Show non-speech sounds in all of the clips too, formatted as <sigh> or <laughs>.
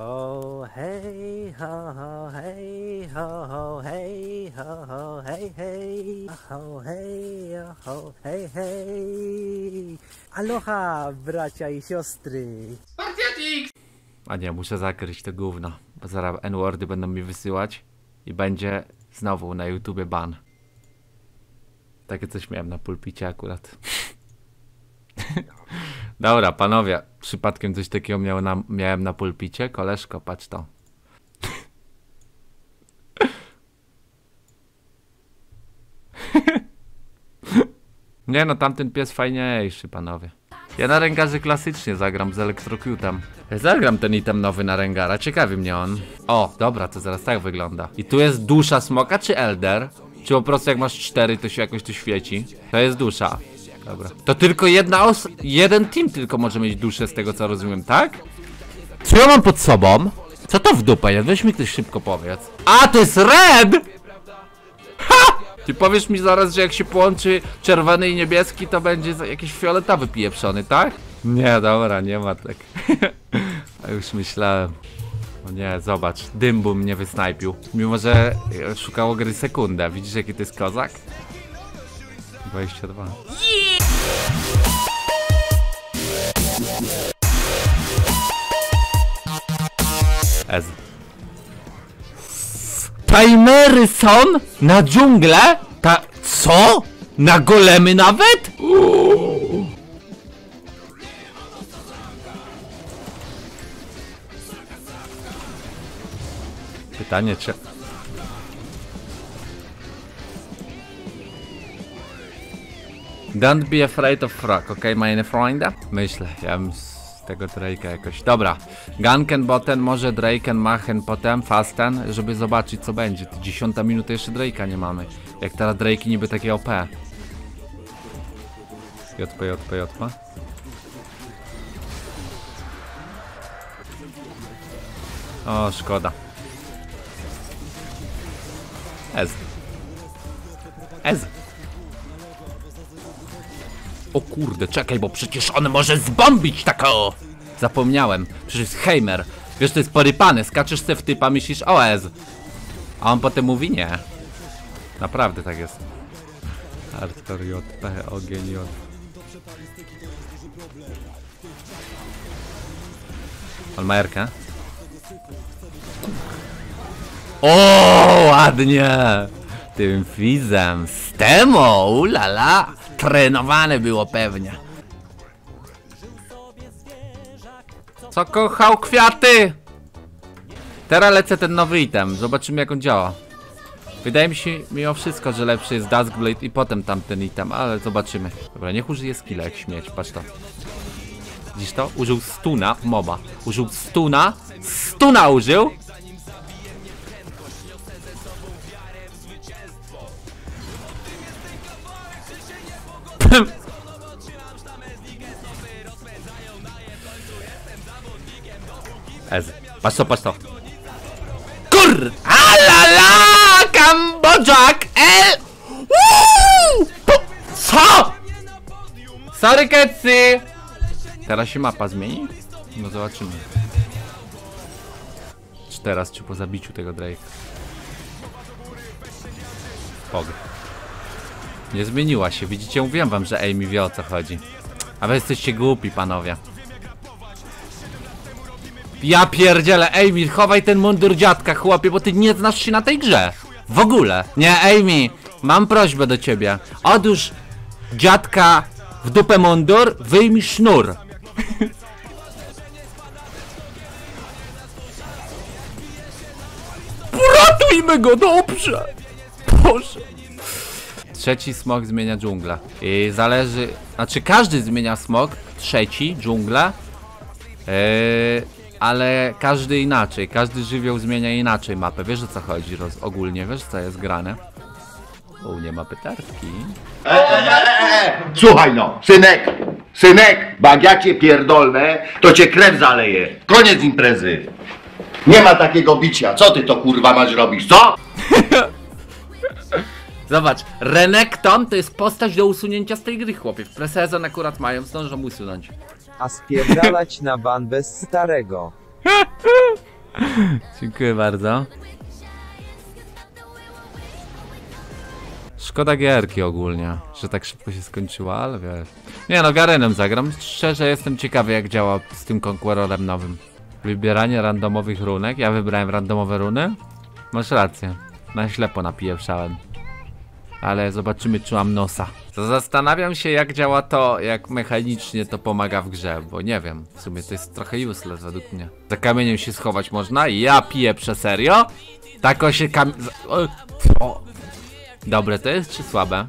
ho, hey, ho, ho, hey, ho, ho, hey, ho, ho, hey, hey, ho, hey, ho, hej, hej. Aloha, bracia i siostry. A nie, muszę zakryć to gówno, bo zaraz N-wordy będą mi wysyłać i będzie znowu na YouTubie ban. Takie coś miałem na pulpicie akurat. <laughs> Dobra, panowie, przypadkiem coś takiego miał na, miałem na pulpicie? Koleżko, patrz to. <laughs> Nie no, tamten pies fajniejszy, panowie. Ja na ręgarzy klasycznie zagram z Electrocutem. Zagram ten item nowy na ręgara, ciekawi mnie on. O, dobra, to zaraz tak wygląda. I tu jest dusza smoka czy elder? Czy po prostu jak masz cztery, to się jakoś tu świeci? To jest dusza. Dobra. To tylko jedna os... Jeden team tylko może mieć duszę z tego co rozumiem, tak? Co ja mam pod sobą? Co to w dupę jest? Weź mi ktoś szybko powiedz. A, to jest red! Ha! Ty powiesz mi zaraz, że jak się połączy czerwony i niebieski, to będzie jakiś fioletowy pieprzony, tak? Nie, dobra, nie ma tak. <laughs> A już myślałem. O nie, zobacz, dymbu mnie wysnajpił. Mimo, że szukało gry sekundę. Widzisz jaki to jest kozak? 22. Ez. Timery są na dżunglę? Ta... co? Na golemy nawet? Pytanie czy... Don't be afraid of frog, ok, meine Freunde? Myślę, ja bym z tego Drake'a jakoś... Dobra, Ganken boten, może Draken machen potem, fasten, żeby zobaczyć co będzie. To dziesiąta minuta jeszcze Drake'a nie mamy. Jak teraz Drake'i niby takie OP. JP, JP, JP. O, szkoda. Ez. Ez. O kurde, czekaj, bo przecież on może zbombić tako! Zapomniałem, przecież jest Heimer. Wiesz, to jest porypany, skaczesz se w typa, myślisz o ez. A on potem mówi nie. Naprawdę tak jest. Hardcore JP, ogień J. On ma? O, ładnie! Tym fizem, z temo, ulala! Trenowane było pewnie. Co kochał kwiaty? Teraz lecę ten nowy item, zobaczymy jak on działa. Wydaje mi się mimo wszystko, że lepszy jest Duskblade i potem tamten item, ale zobaczymy. Dobra, niech użyje skilla jak śmieć, patrz to. Widzisz to? Użył stuna moba. Użył stuna. Stuna użył! Ez. Patrz to, patrz to. Kur! Alala! Kambodżak! El! Co? Sorry, Ketsy! Teraz się mapa zmieni? No zobaczymy. Czy teraz, czy po zabiciu tego Drake? Pog. Nie zmieniła się, widzicie? Mówiłem wam, że Amy wie o co chodzi. A wy jesteście głupi, panowie. Ja pierdzielę, Amy, chowaj ten mundur dziadka, chłopie, bo ty nie znasz się na tej grze. W ogóle. Nie, Amy, mam prośbę do ciebie. Odłóż dziadka w dupę mundur, wyjmij sznur. Uratujmy go, dobrze. Boże. Trzeci smok zmienia dżunglę. I zależy. Znaczy każdy zmienia smok. Trzeci dżunglę. Yy, ale każdy inaczej. Każdy żywioł zmienia inaczej mapę. Wiesz o co chodzi roz, ogólnie, wiesz co jest grane? U, nie ma pytarki. Słuchaj no, synek, synek, bo jak ja cię pierdolnę, to cię krew zaleje. Koniec imprezy. Nie ma takiego bicia. Co ty to kurwa masz robić, co? <laughs> Zobacz, Renekton to jest postać do usunięcia z tej gry, chłopie. W presezon akurat mają, zdążą usunąć. A spierdalać na ban bez starego. <laughs> Dziękuję bardzo. Szkoda gierki ogólnie, że tak szybko się skończyła, ale wiesz. Nie no, Garenem zagram. Szczerze jestem ciekawy jak działa z tym Conquerorem nowym. Wybieranie randomowych runek. Ja wybrałem randomowe runy. Masz rację. Na ślepo napieprzałem. Ale zobaczymy czy mam nosa. Zastanawiam się jak działa to, jak mechanicznie to pomaga w grze, bo nie wiem. W sumie to jest trochę useless według mnie. Za kamieniem się schować można? Ja piję prze serio? Tako się kam... O, o. Dobre to jest czy słabe?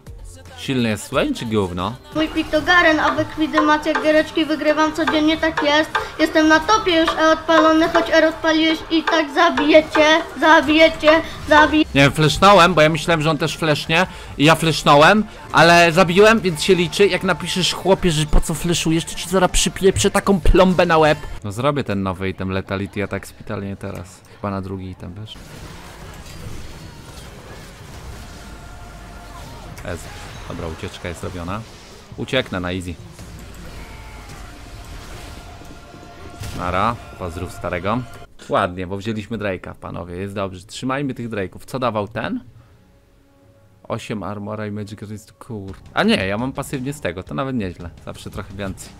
Silny jest słań czy gówno? Mój piktogaren, a we widymacja giereczki wygrywam codziennie, tak jest. Jestem na topie już e odpalony, choć e odpaliłeś i tak zabijecie, zabijecie, zabijecie. Nie wiem, flesznąłem, bo ja myślałem, że on też flesznie i ja flesznąłem, ale zabiłem, więc się liczy. Jak napiszesz chłopie, że po co fleszujesz, to ci zaraz przypieprzę taką plombę na łeb. No zrobię ten nowy item Letality Attack Spital, nie teraz. Chyba na drugi item, wiesz? Ez. Dobra, ucieczka jest robiona. Ucieknę na easy. Nara, pozdrów starego. Ładnie, bo wzięliśmy Drake'a, panowie, jest dobrze. Trzymajmy tych Drake'ów. Co dawał ten? 8 armora i magic resist, kur... A nie, ja mam pasywnie z tego, to nawet nieźle. Zawsze trochę więcej.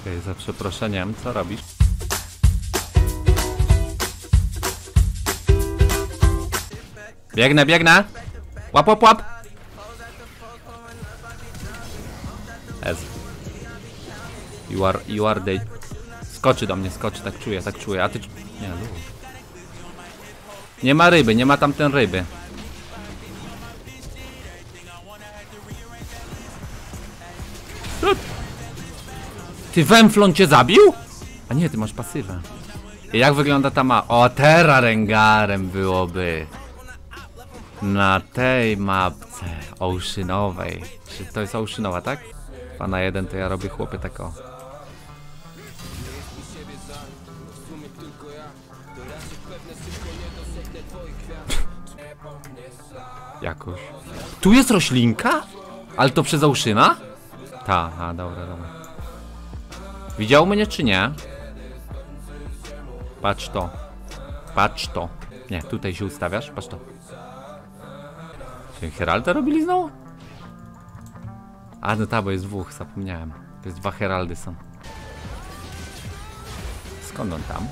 Okej, za przeproszeniem, co robisz? Biegnę, biegnę! Łap, łap, łap! Ez. You are, you are the... Skoczy do mnie, skoczy, tak czuję, tak czuję, a ty... Nie, luz. Nie ma ryby, nie ma tamten ryby. Ty Wemflon cię zabił? A nie, ty masz pasywę. I jak wygląda ta ma... O, Terra Rengarem byłoby. Na tej mapce oceanowej. Czy to jest oceanowa, tak? Pana jeden to ja robię chłopy tak o. Jakoś. Tu jest roślinka? Ale to przez Oceana? Ta, a dobra, dobra. Widział mnie czy nie? Patrz to. Patrz to. Nie, tutaj się ustawiasz, patrz to. Czy Heralda robili znowu? A no ta, bo jest dwóch, zapomniałem. To jest dwa Heraldy są. Skąd on tam?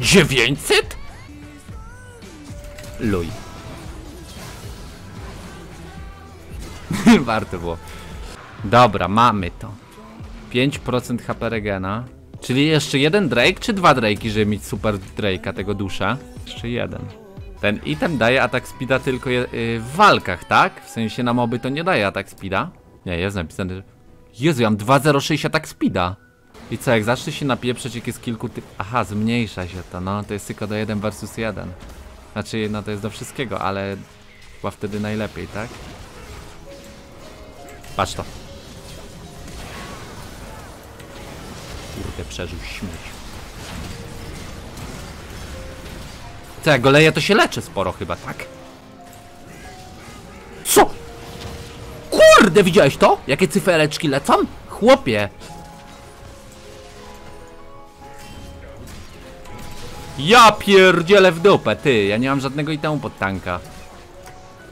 900? Luj. <laughs> Warto było. Dobra, mamy to. 5% HP regena. Czyli jeszcze jeden Drake, czy dwa Drake'i, żeby mieć super Drake'a tego dusza? Jeszcze jeden. Ten item daje atak speeda tylko je, yy, w walkach, tak? W sensie na moby to nie daje atak speeda. Nie, jest napisane. Jezu, ja mam 2.06 atak speeda. I co, jak zacznę się napieprzeć, jak jest kilku typ... Aha, zmniejsza się to, no, to jest tylko do 1 versus 1. Znaczy, no to jest do wszystkiego, ale... Chyba wtedy najlepiej, tak? Patrz to. Kurde, przeżył śmieć. Co, jak go leję, to się leczę sporo chyba, tak? Co? Kurde, widziałeś to? Jakie cyfereczki lecą? Chłopie! Ja pierdzielę w dupę, ty, ja nie mam żadnego itemu pod tanka.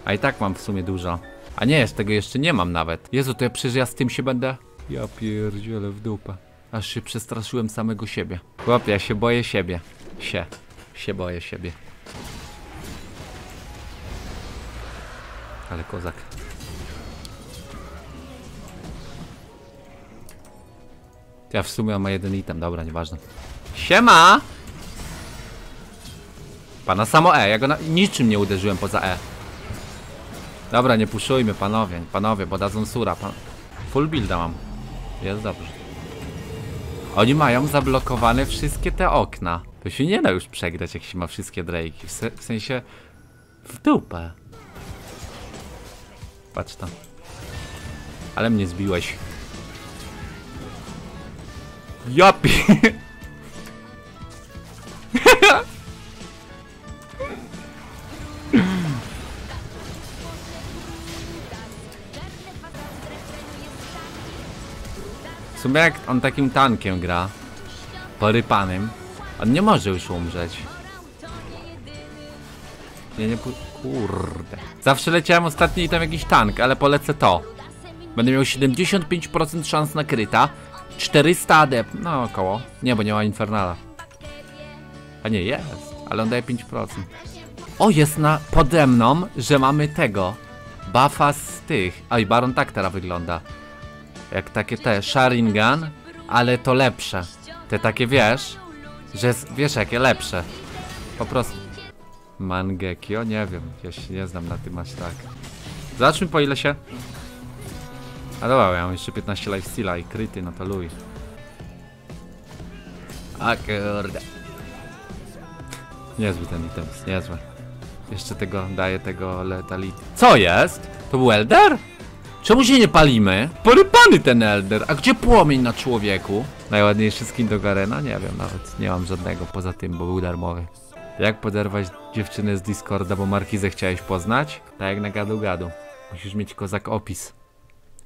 A i tak mam w sumie dużo. A nie, z tego jeszcze nie mam nawet. Jezu, to ja przecież ja z tym się będę... Ja pierdzielę w dupę. Aż się przestraszyłem samego siebie. Chłopie, ja się boję siebie. Sie. Się boję siebie. Ale kozak. Ja w sumie mam jeden item, dobra, nieważne. Siema! Pana samo E, ja go na... niczym nie uderzyłem poza E. Dobra, nie puszujmy, panowie, panowie, bo dadzą sura. Pan... Full builda mam. Jest dobrze. Oni mają zablokowane wszystkie te okna. To się nie da już przegrać, jak się ma wszystkie Drake'i. W, se w sensie... W dupę. Patrz tam. Ale mnie zbiłeś. Japi! <laughs> W sumie jak on takim tankiem gra, porypanym, on nie może już umrzeć. Nie, nie, kurde. Zawsze leciałem ostatni tam jakiś tank, ale polecę to. Będę miał 75% szans na kryta, 400 AD, no około. Nie, bo nie ma Infernala. A nie, jest, ale on daje 5%. O, jest na pode mną, że mamy tego. Buffa z tych. Oj, Baron tak teraz wygląda. Jak takie te Sharingan, ale to lepsze. Te takie wiesz, że wiesz jakie lepsze. Po prostu. Mangekio? Nie wiem, ja się nie znam na tym aż tak. Zobaczmy po ile się... A dobra, ja mam jeszcze 15 lifesteala i kryty, no to luj. A kurde. Niezły ten item, niezły. Jeszcze tego, daje tego letality. Co jest? To był Elder? Czemu się nie palimy? Porypany ten Elder, a gdzie płomień na człowieku? Najładniejszy skin do Garena? Nie wiem nawet, nie mam żadnego poza tym, bo był darmowy. Jak poderwać dziewczynę z Discorda, bo Markizę chciałeś poznać? Tak jak na gadu gadu. Musisz mieć kozak opis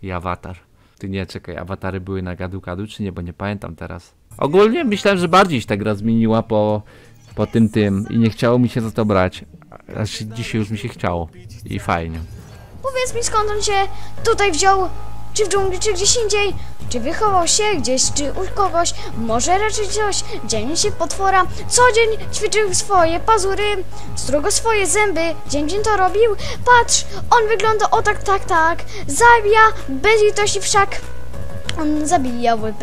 i awatar. Ty nie, czekaj, awatary były na gadu gadu, czy nie, bo nie pamiętam teraz. Ogólnie myślałem, że bardziej się ta gra zmieniła po, po tym tym i nie chciało mi się za to brać. Aż dzisiaj już mi się chciało. I fajnie. Powiedz mi skąd on się tutaj wziął? Czy w dżungli, czy gdzieś indziej? Czy wychował się gdzieś, czy u kogoś? Może raczej coś? Dzień się potwora. Co dzień ćwiczył swoje pazury, strugo swoje zęby. Dzień dzień to robił. Patrz, on wygląda o tak, tak, tak. Zabija bez litości wszak. On zabija łypę.